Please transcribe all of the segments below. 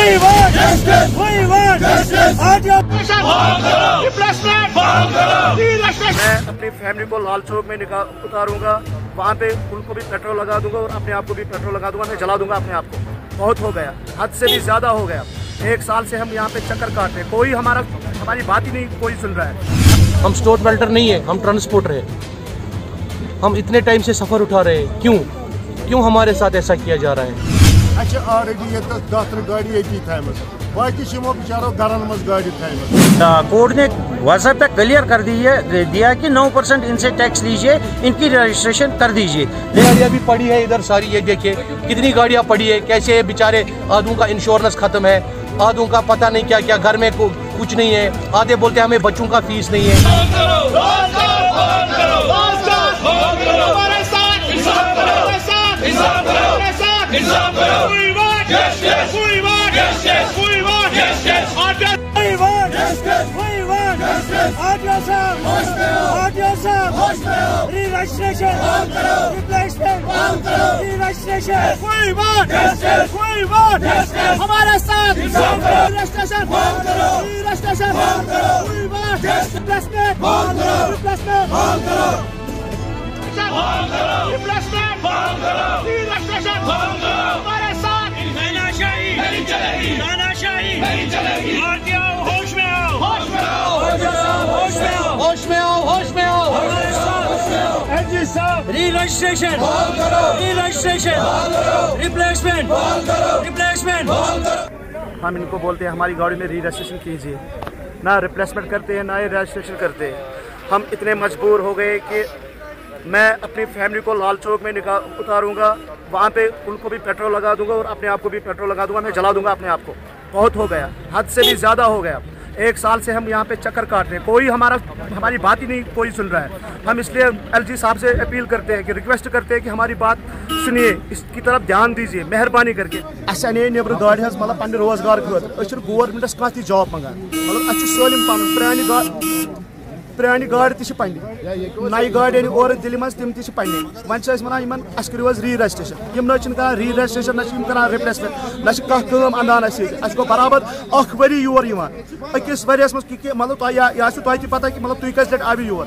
We want justice. We want justice. मैं अपनी family को लाल चौक में निकाल उतारूँगा वहाँ पे उनको भी पेट्रोल लगा दूँगा और अपने आप को भी पेट्रोल लगा दूँगा मैं जला दूँगा अपने आप को बहुत हो गया हद से भी ज़्यादा हो गया एक साल से हम यहाँ पे चक्कर काट रहे कोई हमारा हमारी बात ही नहीं कोई सुन रहा है हम स्टोर बेल्टर नहीं है, हम ट्रांसपोर्टर है हम इतने टाइम से सफ़र उठा रहे हैं क्यों क्यों हमारे साथ ऐसा किया जा रहा है अच्छे ऑलरेडी ये दह त्र गाड़ी ये बाकी बिचारो घरन मज गाड़ी थमज कोर्ट ने व्हाट्सएप पे क्लियर कर दी है दिया कि 9 परसेंट इनसे टैक्स लीजिए इनकी रजिस्ट्रेशन कर दीजिए गाड़ियाँ भी पड़ी है इधर सारी ये देखिए कितनी गाड़ियाँ पड़ी है कैसे बेचारे आधों का इंश्योरेंस खत्म है आधों का पता नहीं क्या क्या घर में कुछ नहीं है आधे बोलते हमें बच्चों का फ़ीस नहीं है sir. Re-registration. Replacement. Re-registration. We want justice. We want justice. हमारे साथ Re-registration. Re-registration. We want replacement. Replacement. Replacement. Re-registration. हमारे साथ रजिस्ट्रेशन री रजिस्ट्रेशन रिप्लेसमेंट रिप्लेसमेंट हम इनको बोलते हैं हमारी गाड़ी में री रजिस्ट्रेशन कीजिए। ना रिप्लेसमेंट करते हैं ना ही रजिस्ट्रेशन करते हैं। हम इतने मजबूर हो गए कि मैं अपनी फैमिली को लाल चौक में निकाल उतारूँगा। वहाँ पे उनको भी पेट्रोल लगा दूँगा और अपने आप को भी पेट्रोल लगा दूँगा। मैं जला दूँगा अपने आप को। बहुत हो गया। हद से भी ज़्यादा हो गया। एक साल से हम यहाँ पे चक्कर काट रहे हैं। कोई हमारा, हमारी बात ही नहीं, कोई सुन रहा है। हम इसलिए एलजी साहब से अपील करते हैं कि रिक्वेस्ट करते हैं कि हमारी बात सुनिए, इसकी तरफ़ ध्यान दीजिए, मेहरबानी करके। अस अने नबर गाड़ी मतलब पे रोज़गार खुद अच्छे कह जॉब मंगान मतलब अस सलम पन प्रान गाड़ी प्रान गाड़ तन नई गाड़ी और दिल्ली मज तम तन वन वन अस करो री रजिस्ट्रेशन यम ना री रजिस्ट्रेशन ना कर रिप्लेसमेंट ना कम अंदान अस गो बराबर अख वरी योर अकिस वरियस मज मतलब यह तह पता कि मतलब तुम कस लट आव योर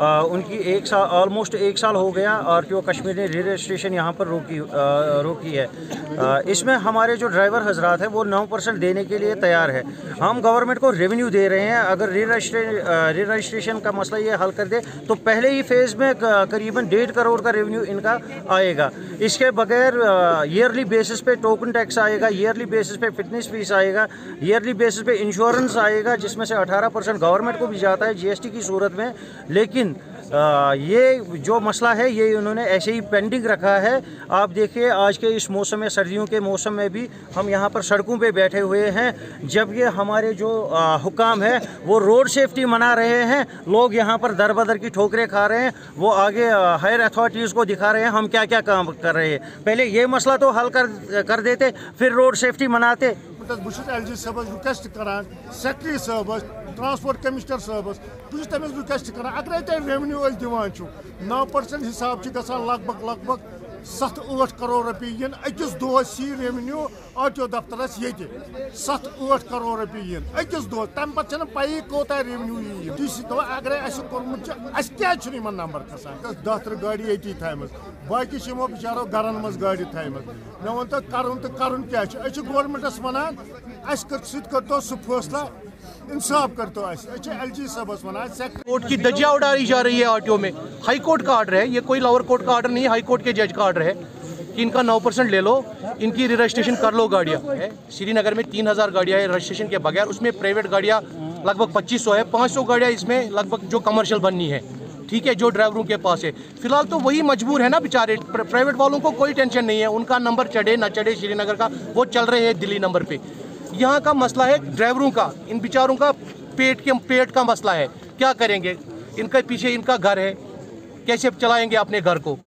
आ, उनकी एक साल ऑलमोस्ट एक साल हो गया और जो कश्मीर ने रजिस्ट्रेशन यहाँ पर रोकी आ, रोकी है। आ, इसमें हमारे जो ड्राइवर हजरात हैं वो नौ परसेंट देने के लिए तैयार है। हम गवर्नमेंट को रेवेन्यू दे रहे हैं। अगर री रजिस्ट्रेशन का मसला ये हल कर दे तो पहले ही फ़ेज़ में करीबन डेढ़ करोड़ का रेवेन्यू इनका आएगा। इसके बगैर ईयरली बेसिस पे टोकन टैक्स आएगा ईयरली बेसिस पे फिटनेस फ़ीस आएगा ईयरली बेसिस पे इंश्योरेंस आएगा जिसमें से 18 परसेंट गवर्नमेंट को भी जाता है जीएसटी की सूरत में। लेकिन लेकिन आ, ये जो मसला है ये उन्होंने ऐसे ही पेंडिंग रखा है। आप देखिए आज के इस मौसम में सर्दियों के मौसम में भी हम यहाँ पर सड़कों पे बैठे हुए हैं। जब ये हमारे जो हुकाम है वो रोड सेफ्टी मना रहे हैं। लोग यहाँ पर दर बदर की ठोकरें खा रहे हैं। वो आगे हायर अथॉरिटीज़ को दिखा रहे हैं हम क्या क्या काम कर रहे हैं। पहले ये मसला तो हल कर कर देते फिर रोड सेफ्टी मनाते। एल जी रिक्वेस्ट करान साहब ट्रांसपोर्ट कमिश्नर साहबस बहुत तमिस रिक्वेस्ट करान अगर तुम रेवन्यू दिवान नौ परसेंट हिसाब से गसान लगभग लगभग सत ठ करोड़ रुपये इन अकिस दोस सी रेवन्यू आर टी ओ दफ्तर ये सत ठ करोड़ रुपये इन अकिस दोस तम पे पी कोत रेवन्यू यी डी सी अगर कोर्मुत क्या नंबर खसान दह त्र गाड़ी ये थम बाकी यमो बिचारो घरन मज गाड़ी थम मे वन तो कर तो कर क्या गवर्नमेंटस वनान अस कर सह फैसला इंसाफ कर तो एल जी साहब कोर्ट की दजिया उड़ाई जा रही है आरटीओ में। हाई कोर्ट का आर्डर है, ये कोई लोअर कोर्ट का आर्डर नहीं है हाई कोर्ट के जज का आर्डर है कि इनका नौ परसेंट ले लो, इनकी रजिस्ट्रेशन कर लो गाड़ियाँ। श्रीनगर में तीन हज़ार गाड़ियाँ है रजिस्ट्रेशन के बगैर, उसमें प्राइवेट गाड़ियाँ लगभग पच्चीस सौ है, पाँच सौ गाड़ियाँ इसमें लगभग जो कमर्शियल बननी है। ठीक है, जो ड्राइवरों के पास है। फ़िलहाल तो वही मजबूर है ना बेचारे प्राइवेट वालों को कोई टेंशन नहीं है, उनका नंबर चढ़े, ना चढ़े श्रीनगर का, वो चल रहे हैं दिल्ली नंबर पे। यहाँ का मसला है ड्राइवरों का, इन बेचारों का पेट के, पेट का मसला है। क्या करेंगे? इनके पीछे इनका घर है। कैसे चलाएँगे अपने घर को?